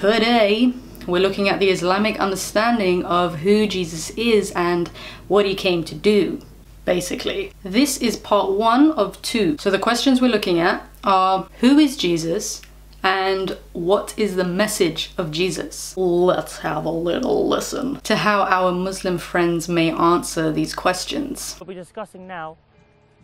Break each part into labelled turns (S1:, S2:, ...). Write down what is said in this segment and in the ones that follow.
S1: Today, we're looking at the Islamic understanding of who Jesus is and what he came to do, basically. This is part one of two. So the questions we're looking at are who is Jesus and what is the message of Jesus? Let's have a little listen to how our Muslim friends may answer these questions.
S2: We'll be discussing now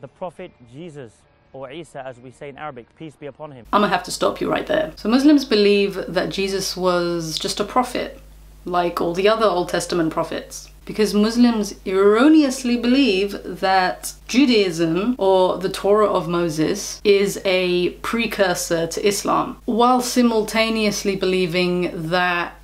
S2: the Prophet Jesus or Isa as we say in Arabic, peace be upon him.
S1: I'm gonna have to stop you right there. So Muslims believe that Jesus was just a prophet, like all the other Old Testament prophets. Because Muslims erroneously believe that Judaism or the Torah of Moses is a precursor to Islam, while simultaneously believing that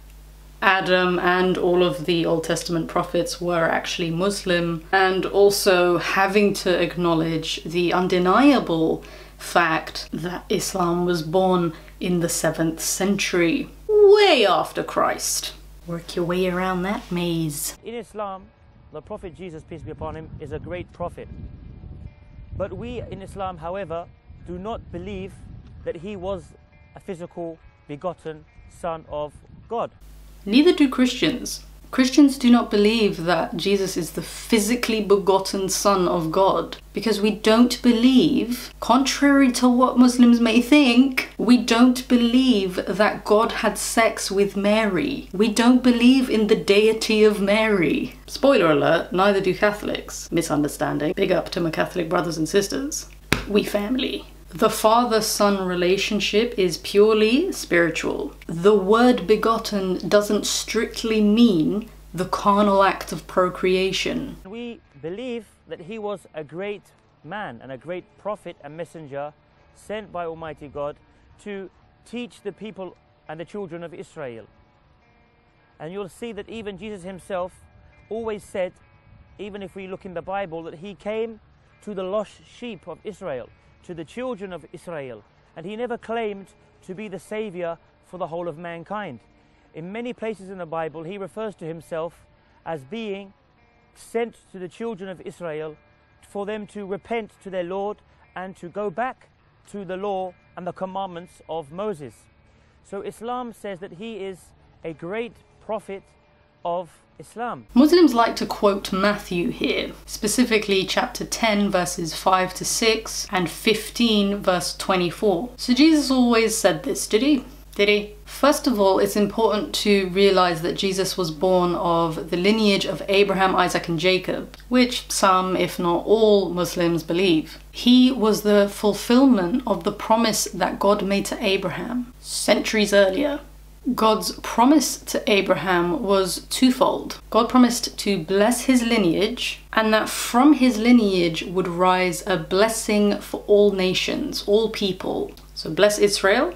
S1: Adam and all of the Old Testament prophets were actually Muslim, and also having to acknowledge the undeniable fact that Islam was born in the 7th century, way after Christ. Work your way around that maze.
S2: In Islam, the Prophet Jesus, peace be upon him, is a great prophet. But we in Islam, however, do not believe that he was a physical, begotten son of God.
S1: Neither do Christians. Christians do not believe that Jesus is the physically begotten Son of God because we don't believe, contrary to what Muslims may think, we don't believe that God had sex with Mary. We don't believe in the deity of Mary. Spoiler alert, neither do Catholics. Misunderstanding. Big up to my Catholic brothers and sisters. We family. The father son relationship is purely spiritual. The word begotten doesn't strictly mean the carnal act of procreation.
S2: We believe that he was a great man and a great prophet and messenger sent by Almighty God to teach the people and the children of Israel. And you'll see that even Jesus himself always said, even if we look in the Bible, that he came to the lost sheep of Israel to the children of Israel, and he never claimed to be the savior for the whole of mankind. In many places in the Bible, he refers to himself as being sent to the children of Israel for them to repent to their Lord and to go back to the law and the commandments of Moses. So Islam says that he is a great prophet of Islam.
S1: Muslims like to quote Matthew here, specifically chapter 10, verses 5 to 6, and 15, verse 24. So Jesus always said this, did he? Did he? First of all, it's important to realize that Jesus was born of the lineage of Abraham, Isaac, and Jacob, which some, if not all, Muslims believe. He was the fulfillment of the promise that God made to Abraham centuries earlier. God's promise to Abraham was twofold. God promised to bless his lineage, and that from his lineage would rise a blessing for all nations, all people. So bless Israel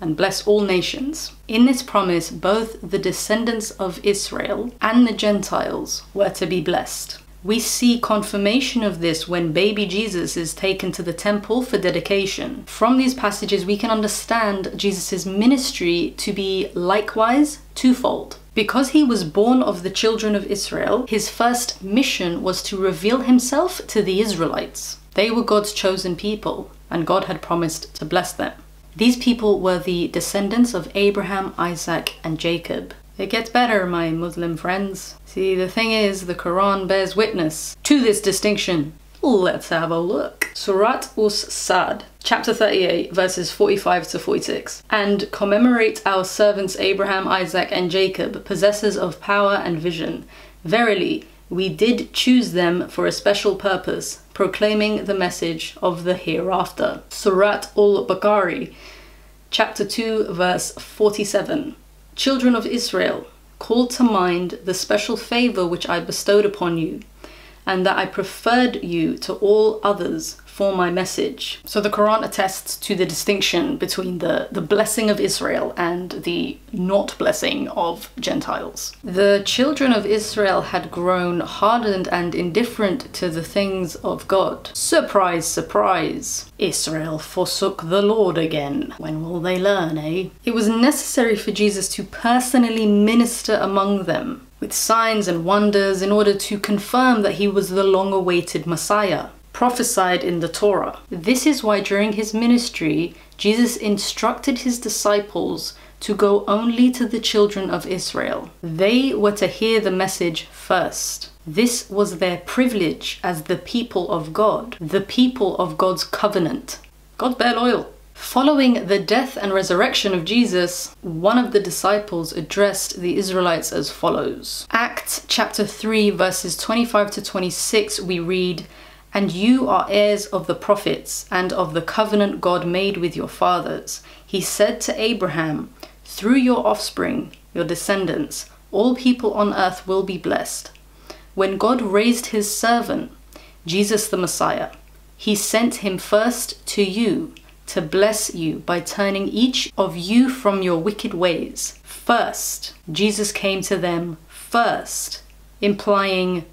S1: and bless all nations. In this promise, both the descendants of Israel and the Gentiles were to be blessed. We see confirmation of this when baby Jesus is taken to the temple for dedication. From these passages, we can understand Jesus' ministry to be likewise twofold. Because he was born of the children of Israel, his first mission was to reveal himself to the Israelites. They were God's chosen people, and God had promised to bless them. These people were the descendants of Abraham, Isaac, and Jacob. It gets better, my Muslim friends. See, the thing is, the Quran bears witness to this distinction. Let's have a look. Surat Us-Sad, chapter 38, verses 45 to 46. And commemorate our servants Abraham, Isaac, and Jacob, possessors of power and vision. Verily, we did choose them for a special purpose, proclaiming the message of the hereafter. Surat al-Baqarah, chapter 2, verse 47. Children of Israel, call to mind the special favor which I bestowed upon you, and that I preferred you to all others for my message. So the Quran attests to the distinction between the, the blessing of Israel and the not blessing of Gentiles. The children of Israel had grown hardened and indifferent to the things of God. Surprise, surprise. Israel forsook the Lord again. When will they learn, eh? It was necessary for Jesus to personally minister among them with signs and wonders in order to confirm that he was the long awaited Messiah prophesied in the Torah. This is why during his ministry, Jesus instructed his disciples to go only to the children of Israel. They were to hear the message first. This was their privilege as the people of God, the people of God's covenant. God's bare loyal. Following the death and resurrection of Jesus, one of the disciples addressed the Israelites as follows. Acts chapter 3, verses 25 to 26, we read, And you are heirs of the prophets and of the covenant God made with your fathers. He said to Abraham, Through your offspring, your descendants, all people on earth will be blessed. When God raised his servant, Jesus the Messiah, he sent him first to you to bless you by turning each of you from your wicked ways. First, Jesus came to them first, implying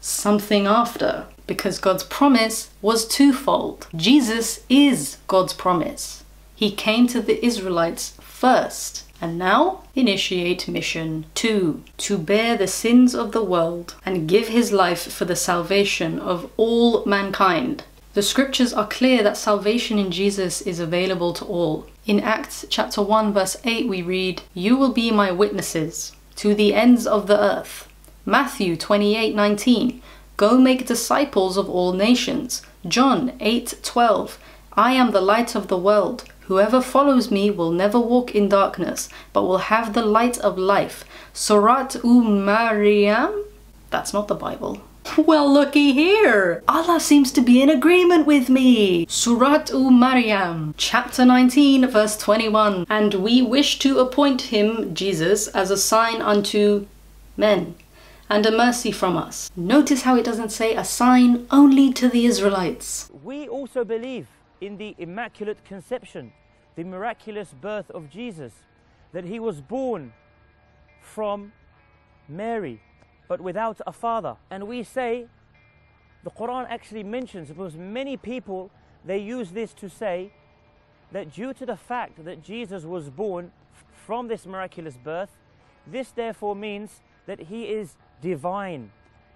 S1: something after, because God's promise was twofold. Jesus is God's promise. He came to the Israelites first. And now initiate mission two to bear the sins of the world and give his life for the salvation of all mankind. The scriptures are clear that salvation in Jesus is available to all. In Acts chapter 1 verse 8 we read, "You will be my witnesses to the ends of the earth." Matthew 28:19, "Go make disciples of all nations." John 8:12, "I am the light of the world. Whoever follows me will never walk in darkness, but will have the light of life." Surat u Maryam? That's not the Bible. Well, looky here! Allah seems to be in agreement with me! Surat u Maryam, chapter 19, verse 21. And we wish to appoint him, Jesus, as a sign unto men and a mercy from us. Notice how it doesn't say a sign only to the Israelites.
S2: We also believe in the Immaculate Conception, the miraculous birth of Jesus, that he was born from Mary, but without a father. And we say the Quran actually mentions, because many people they use this to say that due to the fact that Jesus was born from this miraculous birth, this therefore means that he is divine.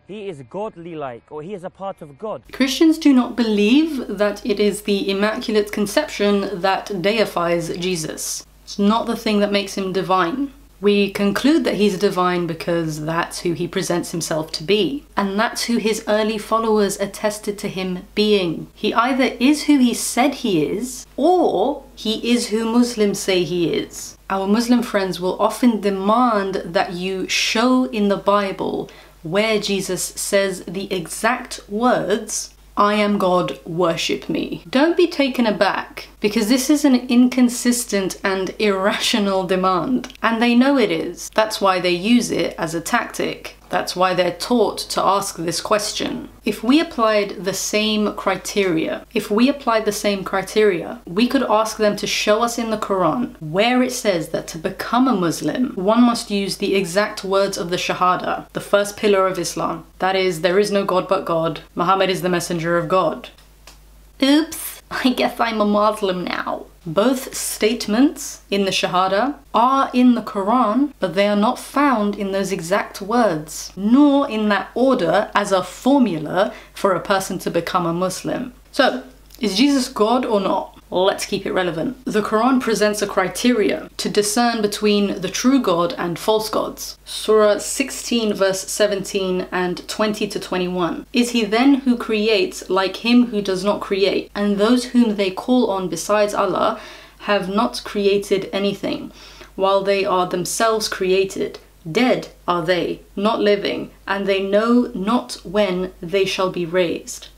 S2: He is godly like, or he is a part of God.
S1: Christians do not believe that it is the Immaculate Conception that deifies Jesus. It's not the thing that makes him divine. We conclude that he's divine because that's who he presents himself to be, and that's who his early followers attested to him being. He either is who he said he is, or he is who Muslims say he is. Our Muslim friends will often demand that you show in the Bible where Jesus says the exact words I am God, worship me. Don't be taken aback, because this is an inconsistent and irrational demand. And they know it is. That's why they use it as a tactic. That's why they're taught to ask this question. If we applied the same criteria, if we applied the same criteria, we could ask them to show us in the Quran where it says that to become a Muslim, one must use the exact words of the Shahada, the first pillar of Islam. That is, there is no God but God, Muhammad is the messenger of God. Oops, I guess I'm a Muslim now. Both statements in the Shahada are in the Quran, but they are not found in those exact words, nor in that order as a formula for a person to become a Muslim. So, is Jesus God or not? Let's keep it relevant. The Quran presents a criteria to discern between the true God and false gods. Surah 16, verse 17 and 20 to 21. Is he then who creates like him who does not create, and those whom they call on besides Allah have not created anything, while they are themselves created? Dead are they, not living, and they know not when they shall be raised.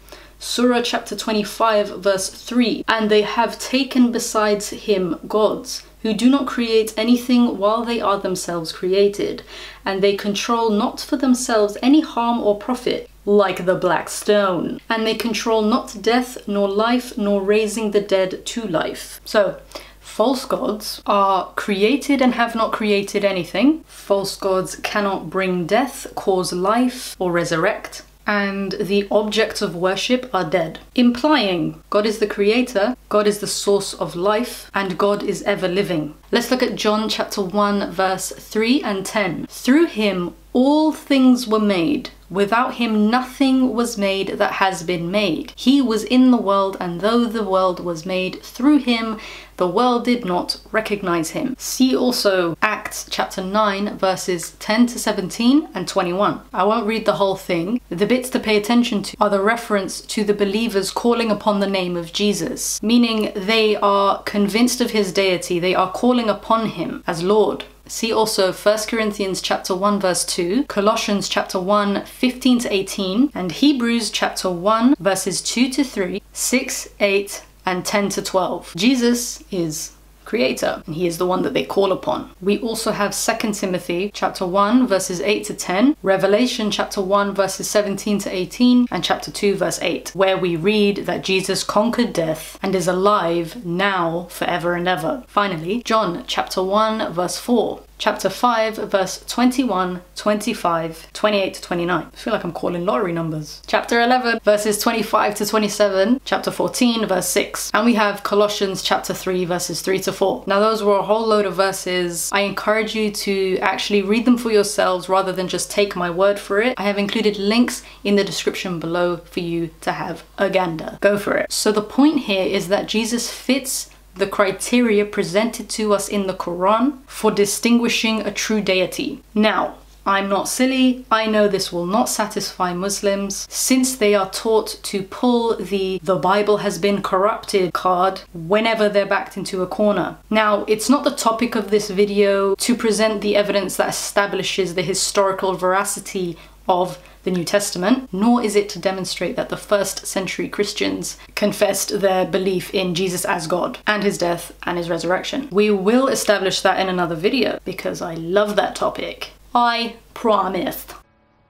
S1: Surah chapter 25, verse 3 And they have taken besides him gods who do not create anything while they are themselves created, and they control not for themselves any harm or profit, like the black stone. And they control not death, nor life, nor raising the dead to life. So, false gods are created and have not created anything. False gods cannot bring death, cause life, or resurrect and the objects of worship are dead, implying God is the creator, God is the source of life, and God is ever living. Let's look at John chapter 1, verse 3 and 10. Through him all things were made. Without him, nothing was made that has been made. He was in the world, and though the world was made through him, the world did not recognize him. See also Acts chapter 9, verses 10 to 17 and 21. I won't read the whole thing. The bits to pay attention to are the reference to the believers calling upon the name of Jesus, meaning they are convinced of his deity, they are calling upon him as Lord. See also 1 Corinthians chapter 1 verse 2, Colossians chapter 1 15 to 18, and Hebrews chapter 1 verses 2 to 3, 6, 8, and 10 to 12. Jesus is creator and he is the one that they call upon. We also have 2 Timothy chapter 1 verses 8 to 10, Revelation chapter 1 verses 17 to 18 and chapter 2 verse 8 where we read that Jesus conquered death and is alive now forever and ever. Finally, John chapter 1 verse 4 chapter 5, verse 21, 25, 28 to 29. I feel like I'm calling lottery numbers. Chapter 11, verses 25 to 27, chapter 14, verse 6. And we have Colossians chapter 3, verses 3 to 4. Now, those were a whole load of verses. I encourage you to actually read them for yourselves rather than just take my word for it. I have included links in the description below for you to have a gander. Go for it. So, the point here is that Jesus fits the criteria presented to us in the Quran for distinguishing a true deity. Now, I'm not silly, I know this will not satisfy Muslims since they are taught to pull the the Bible has been corrupted card whenever they're backed into a corner. Now, it's not the topic of this video to present the evidence that establishes the historical veracity of the New Testament, nor is it to demonstrate that the first century Christians confessed their belief in Jesus as God and his death and his resurrection. We will establish that in another video because I love that topic. I promise.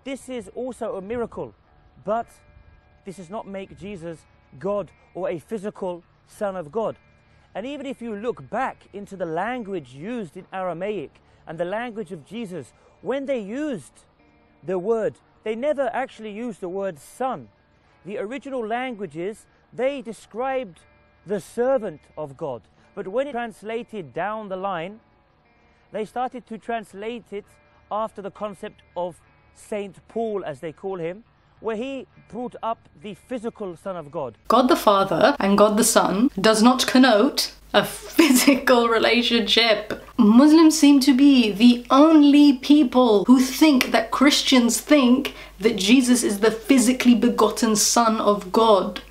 S2: This is also a miracle, but this does not make Jesus God or a physical Son of God. And even if you look back into the language used in Aramaic and the language of Jesus, when they used the word they never actually used the word son. The original languages, they described the servant of God. But when it translated down the line, they started to translate it after the concept of Saint Paul, as they call him, where he brought up the physical Son of God.
S1: God the Father and God the Son does not connote a physical relationship. Muslims seem to be the only people who think that Christians think that Jesus is the physically begotten Son of God.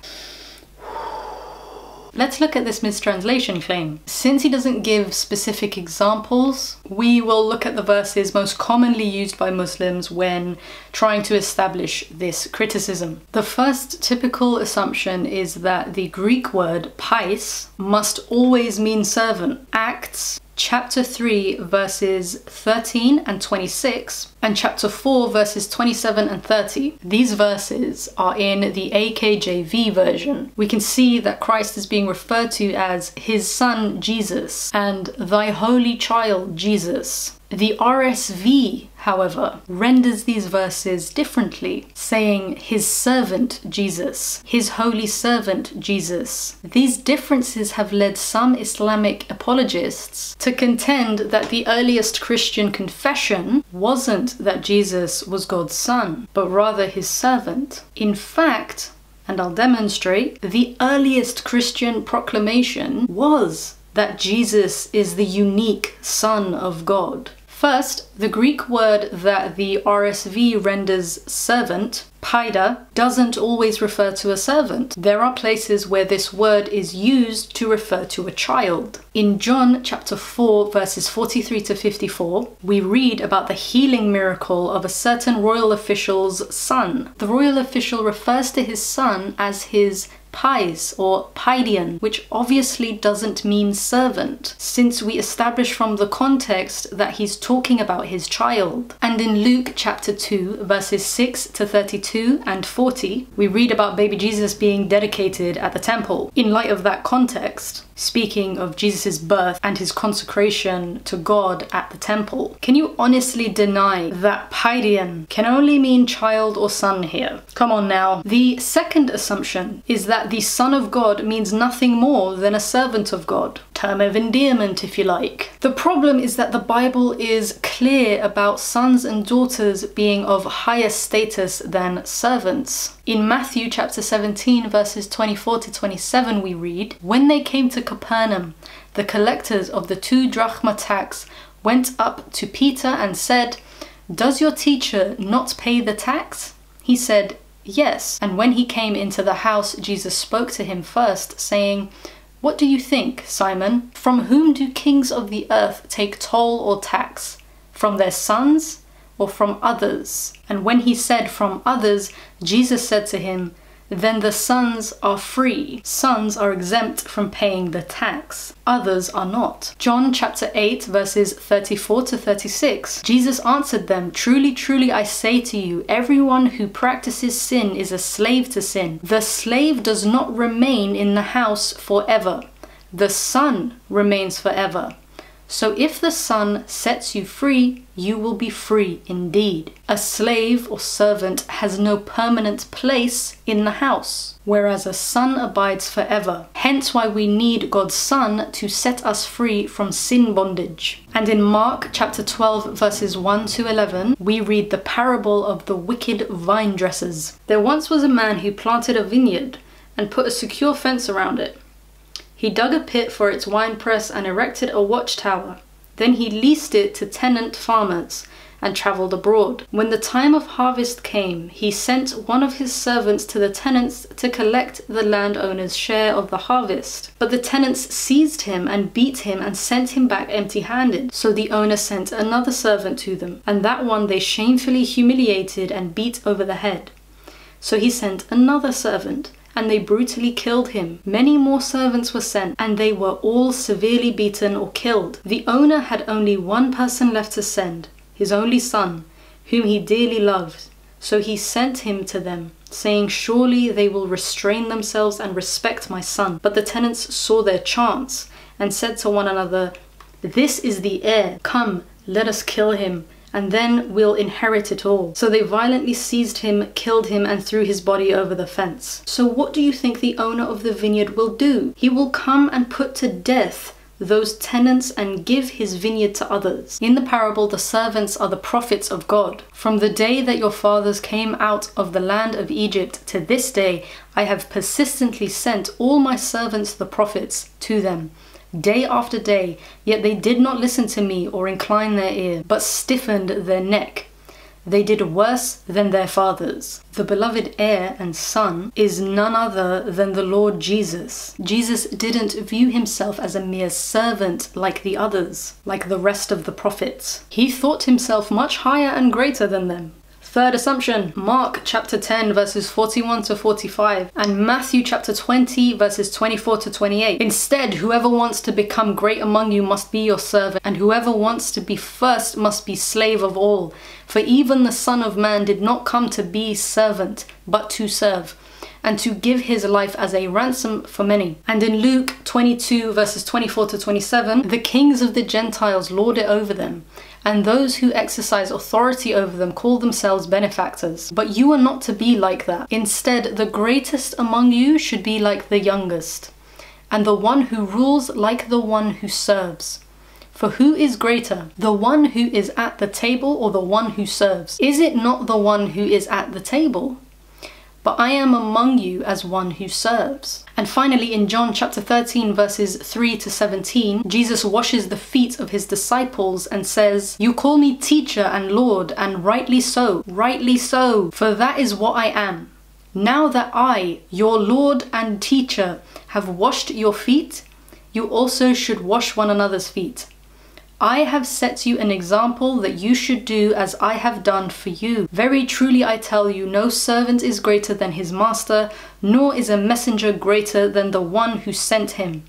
S1: Let's look at this mistranslation claim. Since he doesn't give specific examples, we will look at the verses most commonly used by Muslims when trying to establish this criticism. The first typical assumption is that the Greek word pais must always mean servant. Acts chapter 3, verses 13 and 26, and chapter 4, verses 27 and 30. These verses are in the AKJV version. We can see that Christ is being referred to as his son Jesus and thy holy child Jesus. The RSV, however, renders these verses differently, saying his servant Jesus, his holy servant Jesus. These differences have led some Islamic apologists to contend that the earliest Christian confession wasn't that Jesus was God's son, but rather his servant. In fact, and I'll demonstrate, the earliest Christian proclamation was that Jesus is the unique Son of God. First, the Greek word that the RSV renders servant, paida, doesn't always refer to a servant. There are places where this word is used to refer to a child. In John chapter 4 verses 43 to 54, we read about the healing miracle of a certain royal official's son. The royal official refers to his son as his pais or paidion, which obviously doesn't mean servant, since we establish from the context that he's talking about his child. And in Luke chapter 2, verses 6 to 32 and 40, we read about baby Jesus being dedicated at the temple. In light of that context, speaking of Jesus' birth and his consecration to God at the temple. Can you honestly deny that Paidion can only mean child or son here? Come on now. The second assumption is that the Son of God means nothing more than a servant of God. Term of endearment, if you like. The problem is that the Bible is clear about sons and daughters being of higher status than servants. In Matthew chapter 17, verses 24 to 27, we read When they came to Capernaum, the collectors of the two drachma tax went up to Peter and said, Does your teacher not pay the tax? He said, Yes. And when he came into the house, Jesus spoke to him first, saying, What do you think, Simon? From whom do kings of the earth take toll or tax? From their sons or from others? And when he said, From others, Jesus said to him, then the sons are free. Sons are exempt from paying the tax. Others are not. John chapter 8 verses 34 to 36. Jesus answered them, Truly, truly, I say to you, everyone who practices sin is a slave to sin. The slave does not remain in the house forever. The son remains forever. So if the Son sets you free, you will be free indeed. A slave or servant has no permanent place in the house, whereas a son abides forever. Hence why we need God's Son to set us free from sin bondage. And in Mark chapter 12 verses 1 to 11, we read the parable of the wicked vine dressers. There once was a man who planted a vineyard and put a secure fence around it. He dug a pit for its wine press and erected a watchtower. Then he leased it to tenant farmers and travelled abroad. When the time of harvest came, he sent one of his servants to the tenants to collect the landowner's share of the harvest. But the tenants seized him and beat him and sent him back empty handed. So the owner sent another servant to them, and that one they shamefully humiliated and beat over the head. So he sent another servant and they brutally killed him. Many more servants were sent, and they were all severely beaten or killed. The owner had only one person left to send, his only son, whom he dearly loved. So he sent him to them, saying, Surely they will restrain themselves and respect my son. But the tenants saw their chance, and said to one another, This is the heir. Come, let us kill him and then we'll inherit it all. So they violently seized him, killed him, and threw his body over the fence. So what do you think the owner of the vineyard will do? He will come and put to death those tenants and give his vineyard to others. In the parable, the servants are the prophets of God. From the day that your fathers came out of the land of Egypt to this day, I have persistently sent all my servants, the prophets, to them day after day, yet they did not listen to me or incline their ear, but stiffened their neck. They did worse than their fathers. The beloved heir and son is none other than the Lord Jesus. Jesus didn't view himself as a mere servant like the others, like the rest of the prophets. He thought himself much higher and greater than them. Third assumption, Mark chapter 10 verses 41 to 45 and Matthew chapter 20 verses 24 to 28. Instead, whoever wants to become great among you must be your servant, and whoever wants to be first must be slave of all. For even the Son of Man did not come to be servant, but to serve and to give his life as a ransom for many. And in Luke 22, verses 24 to 27, the kings of the Gentiles lord it over them, and those who exercise authority over them call themselves benefactors. But you are not to be like that. Instead, the greatest among you should be like the youngest, and the one who rules like the one who serves. For who is greater, the one who is at the table or the one who serves? Is it not the one who is at the table? But I am among you as one who serves. And finally, in John chapter 13, verses 3 to 17, Jesus washes the feet of his disciples and says, You call me teacher and Lord, and rightly so, rightly so, for that is what I am. Now that I, your Lord and teacher, have washed your feet, you also should wash one another's feet. I have set you an example that you should do as I have done for you. Very truly I tell you, no servant is greater than his master, nor is a messenger greater than the one who sent him.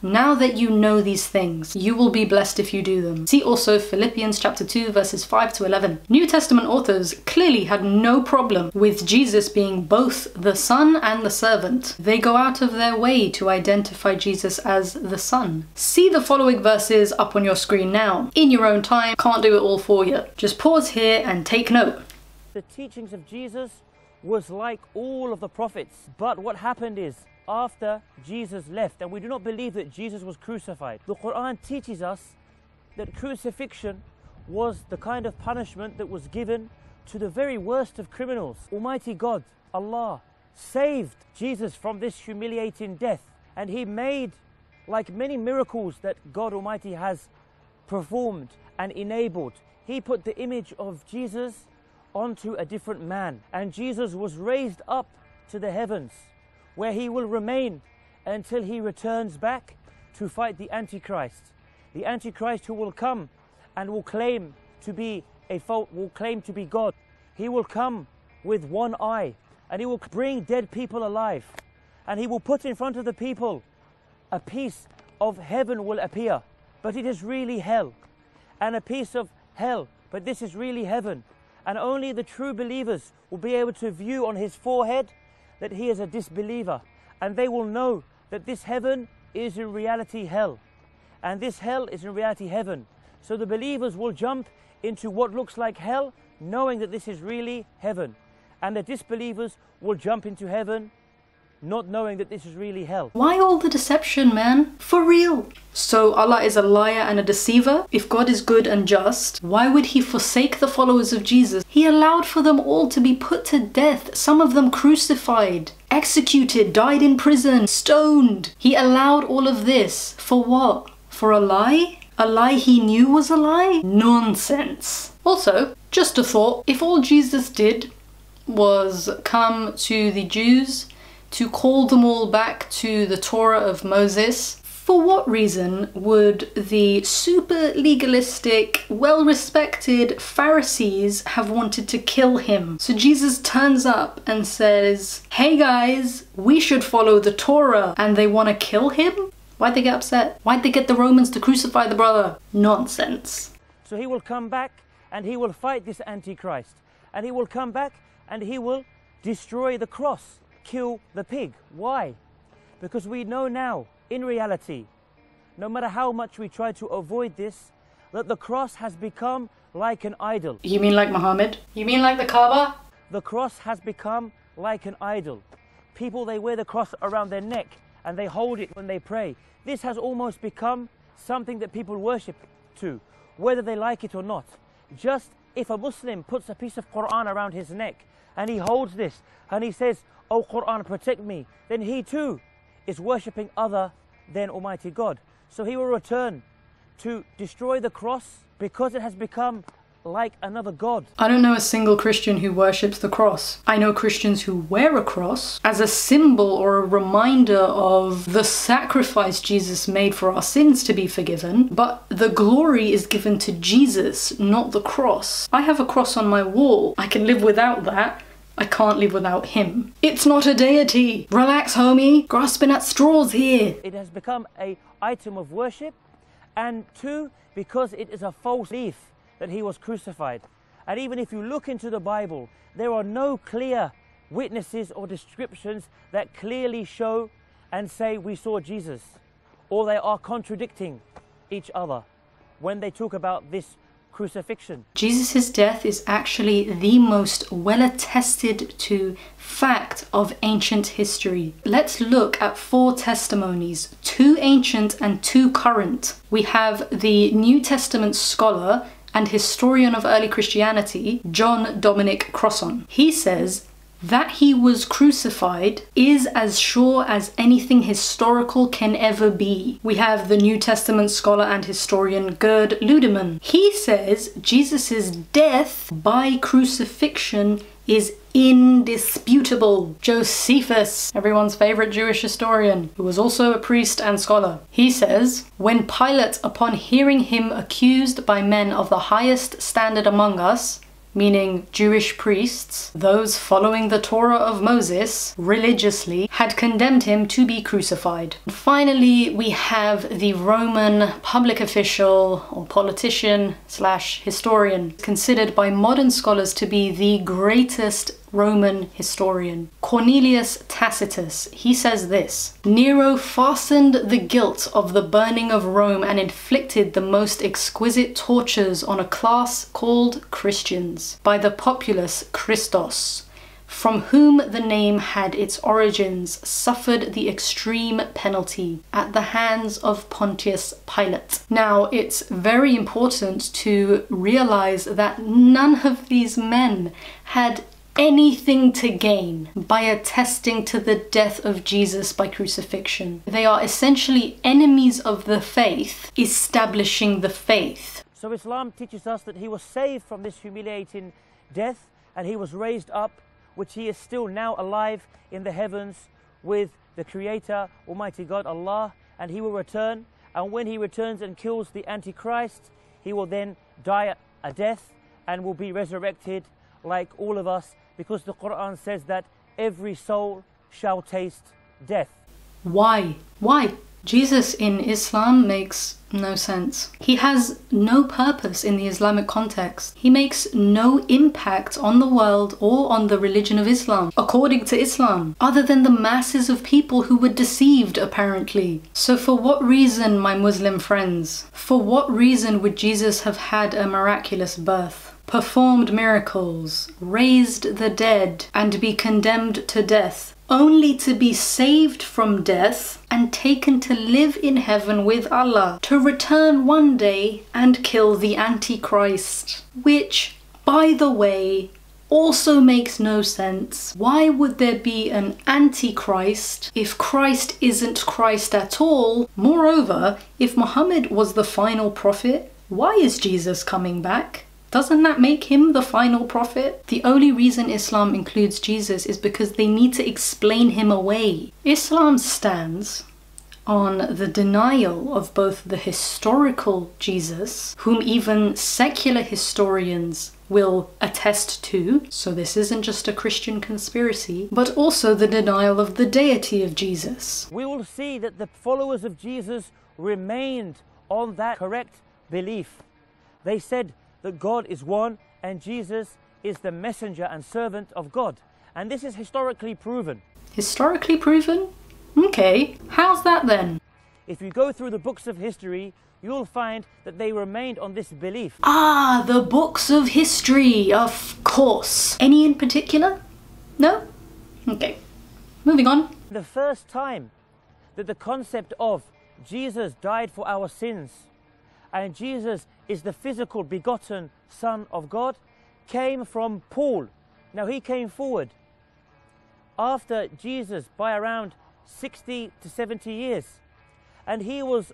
S1: Now that you know these things, you will be blessed if you do them. See also Philippians chapter 2 verses 5 to 11. New Testament authors clearly had no problem with Jesus being both the son and the servant. They go out of their way to identify Jesus as the son. See the following verses up on your screen now. In your own time, can't do it all for you. Just pause here and take note.
S2: The teachings of Jesus was like all of the prophets, but what happened is after Jesus left, and we do not believe that Jesus was crucified. The Quran teaches us that crucifixion was the kind of punishment that was given to the very worst of criminals. Almighty God, Allah, saved Jesus from this humiliating death, and He made, like many miracles that God Almighty has performed and enabled, He put the image of Jesus onto a different man, and Jesus was raised up to the heavens, where He will remain until He returns back to fight the Antichrist. The Antichrist who will come and will claim to be a fault, will claim to be God. He will come with one eye and he will bring dead people alive. And he will put in front of the people a piece of heaven will appear, but it is really hell. And a piece of hell, but this is really heaven. And only the true believers will be able to view on his forehead that he is a disbeliever. And they will know that this heaven is in reality hell. And this hell is in reality heaven. So the believers will jump into what looks like hell, knowing that this is really heaven. And the disbelievers will jump into heaven, not knowing that this is really hell.
S1: Why all the deception, man? For real. So Allah is a liar and a deceiver? If God is good and just, why would He forsake the followers of Jesus? He allowed for them all to be put to death, some of them crucified, executed, died in prison, stoned. He allowed all of this for what? For a lie? A lie he knew was a lie? Nonsense. Also, just a thought if all Jesus did was come to the Jews to call them all back to the Torah of Moses, for what reason would the super legalistic, well respected Pharisees have wanted to kill him? So Jesus turns up and says, Hey guys, we should follow the Torah, and they want to kill him? Why'd they get upset? Why'd they get the Romans to crucify the brother? Nonsense.
S2: So he will come back and he will fight this Antichrist. And he will come back and he will destroy the cross, kill the pig. Why? Because we know now, in reality, no matter how much we try to avoid this, that the cross has become like an idol.
S1: You mean like Muhammad? You mean like the Kaaba?
S2: The cross has become like an idol. People, they wear the cross around their neck and they hold it when they pray. This has almost become something that people worship to, whether they like it or not. Just if a Muslim puts a piece of Quran around his neck and he holds this and he says, Oh Quran, protect me, then he too is worshipping other than Almighty God. So he will return to destroy the cross because it has become like another god.
S1: I don't know a single Christian who worships the cross. I know Christians who wear a cross as a symbol or a reminder of the sacrifice Jesus made for our sins to be forgiven, but the glory is given to Jesus, not the cross. I have a cross on my wall. I can live without that. I can't live without him. It's not a deity. Relax, homie. Grasping at straws here.
S2: It has become a item of worship and two because it is a false belief that he was crucified. And even if you look into the Bible, there are no clear witnesses or descriptions that clearly show and say we saw Jesus, or they are contradicting each other when they talk about this crucifixion.
S1: Jesus' death is actually the most well attested to fact of ancient history. Let's look at four testimonies, two ancient and two current. We have the New Testament scholar and historian of early Christianity, John Dominic Crossan. He says that he was crucified is as sure as anything historical can ever be. We have the New Testament scholar and historian Gerd Ludemann. He says Jesus' death by crucifixion is indisputable. Josephus, everyone's favorite Jewish historian, who was also a priest and scholar. He says, When Pilate, upon hearing him accused by men of the highest standard among us, meaning Jewish priests, those following the Torah of Moses religiously, had condemned him to be crucified. Finally, we have the Roman public official or politician slash historian, considered by modern scholars to be the greatest Roman historian. Cornelius Tacitus, he says this Nero fastened the guilt of the burning of Rome and inflicted the most exquisite tortures on a class called Christians by the populace Christos. from whom the name had its origins, suffered the extreme penalty at the hands of Pontius Pilate. Now, it's very important to realize that none of these men had anything to gain by attesting to the death of Jesus by crucifixion. They are essentially enemies of the faith, establishing the faith.
S2: So Islam teaches us that he was saved from this humiliating death and he was raised up, which he is still now alive in the heavens with the Creator, Almighty God, Allah, and he will return. And when he returns and kills the Antichrist, he will then die a death and will be resurrected like all of us because the Quran says that every soul shall taste death.
S1: Why? Why? Jesus in Islam makes no sense. He has no purpose in the Islamic context. He makes no impact on the world or on the religion of Islam, according to Islam, other than the masses of people who were deceived, apparently. So, for what reason, my Muslim friends, for what reason would Jesus have had a miraculous birth? Performed miracles, raised the dead, and be condemned to death, only to be saved from death and taken to live in heaven with Allah, to return one day and kill the Antichrist. Which, by the way, also makes no sense. Why would there be an Antichrist if Christ isn't Christ at all? Moreover, if Muhammad was the final prophet, why is Jesus coming back? Doesn't that make him the final prophet? The only reason Islam includes Jesus is because they need to explain him away. Islam stands on the denial of both the historical Jesus, whom even secular historians will attest to, so this isn't just a Christian conspiracy, but also the denial of the deity of Jesus.
S2: We will see that the followers of Jesus remained on that correct belief. They said, that God is one and Jesus is the messenger and servant of God. And this is historically proven.
S1: Historically proven? Okay, how's that then?
S2: If you go through the books of history, you'll find that they remained on this belief.
S1: Ah, the books of history, of course. Any in particular? No? Okay, moving on.
S2: The first time that the concept of Jesus died for our sins and Jesus is the physical begotten Son of God, came from Paul. Now he came forward after Jesus by around 60 to 70 years, and he was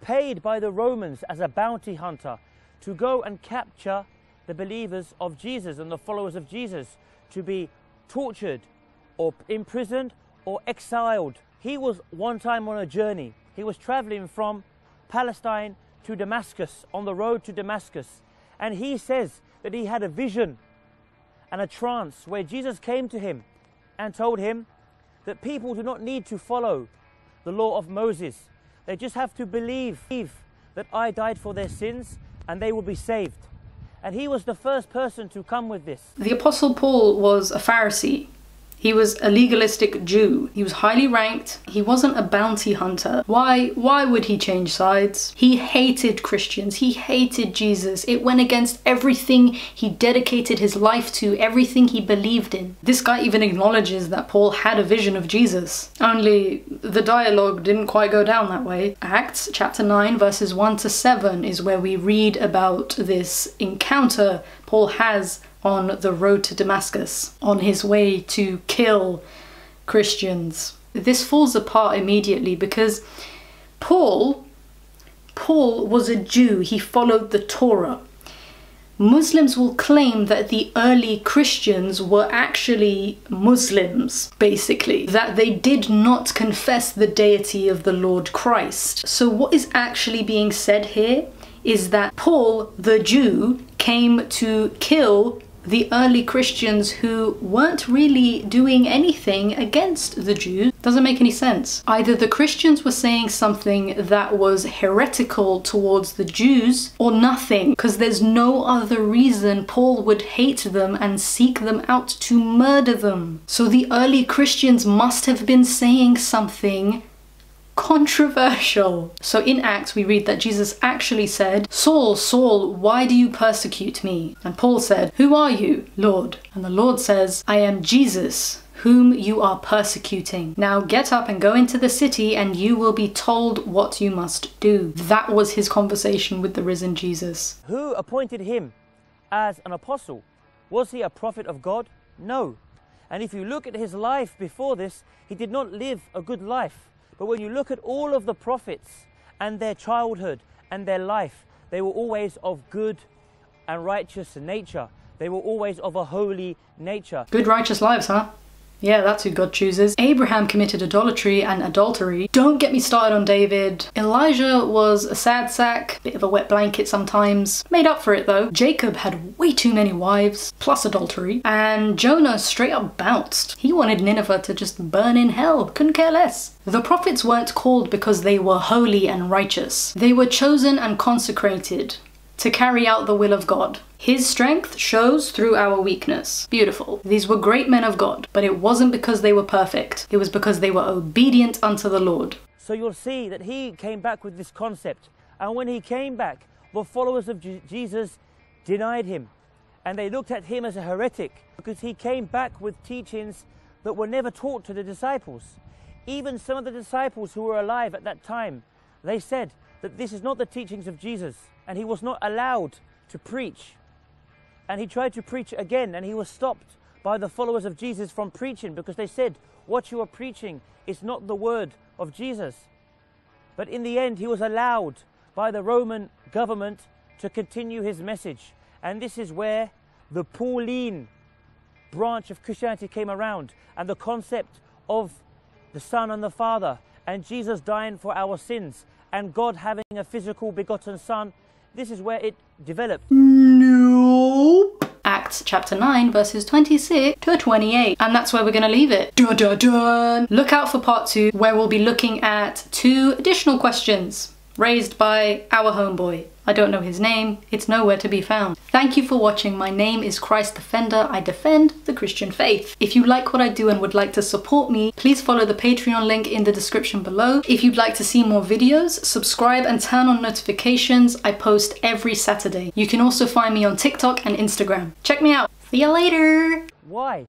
S2: paid by the Romans as a bounty hunter to go and capture the believers of Jesus and the followers of Jesus to be tortured or imprisoned or exiled. He was one time on a journey. He was traveling from Palestine to Damascus, on the road to Damascus. And he says that he had a vision and a trance where Jesus came to him and told him that people do not need to follow the law of Moses. They just have to believe that I died for their sins and they will be saved. And he was the first person to come with this.
S1: The Apostle Paul was a Pharisee. He was a legalistic Jew. He was highly ranked. He wasn't a bounty hunter. Why why would he change sides? He hated Christians. He hated Jesus. It went against everything he dedicated his life to, everything he believed in. This guy even acknowledges that Paul had a vision of Jesus. Only the dialogue didn't quite go down that way. Acts chapter 9 verses 1 to 7 is where we read about this encounter Paul has on the road to Damascus, on his way to kill Christians. This falls apart immediately because Paul Paul was a Jew, he followed the Torah. Muslims will claim that the early Christians were actually Muslims, basically, that they did not confess the deity of the Lord Christ. So, what is actually being said here is that Paul, the Jew, came to kill the early Christians who weren't really doing anything against the Jews. Doesn't make any sense. Either the Christians were saying something that was heretical towards the Jews or nothing, because there's no other reason Paul would hate them and seek them out to murder them. So the early Christians must have been saying something Controversial. So in Acts, we read that Jesus actually said, Saul, Saul, why do you persecute me? And Paul said, Who are you, Lord? And the Lord says, I am Jesus whom you are persecuting. Now get up and go into the city, and you will be told what you must do. That was his conversation with the risen Jesus.
S2: Who appointed him as an apostle? Was he a prophet of God? No. And if you look at his life before this, he did not live a good life. But when you look at all of the prophets and their childhood and their life, they were always of good and righteous nature. They were always of a holy nature.
S1: Good righteous lives, huh? Yeah, that's who God chooses. Abraham committed idolatry and adultery. Don't get me started on David. Elijah was a sad sack, bit of a wet blanket sometimes. Made up for it though. Jacob had way too many wives, plus adultery. And Jonah straight up bounced. He wanted Nineveh to just burn in hell, couldn't care less. The prophets weren't called because they were holy and righteous. They were chosen and consecrated to carry out the will of God. His strength shows through our weakness. Beautiful. These were great men of God, but it wasn't because they were perfect. It was because they were obedient unto the Lord.
S2: So you'll see that he came back with this concept. And when he came back, the followers of Jesus denied him. And they looked at him as a heretic because he came back with teachings that were never taught to the disciples. Even some of the disciples who were alive at that time, they said that this is not the teachings of Jesus. And he was not allowed to preach and he tried to preach again, and he was stopped by the followers of Jesus from preaching because they said, What you are preaching is not the word of Jesus. But in the end, he was allowed by the Roman government to continue his message. And this is where the Pauline branch of Christianity came around, and the concept of the Son and the Father, and Jesus dying for our sins, and God having a physical begotten Son. This is where it developed.
S1: Nope. Acts chapter 9, verses 26 to 28. And that's where we're going to leave it. Dun, dun, dun. Look out for part two, where we'll be looking at two additional questions raised by our homeboy. I don't know his name, it's nowhere to be found. Thank you for watching. My name is Christ Defender. I defend the Christian faith. If you like what I do and would like to support me, please follow the Patreon link in the description below. If you'd like to see more videos, subscribe and turn on notifications. I post every Saturday. You can also find me on TikTok and Instagram. Check me out. See you later.
S2: Why?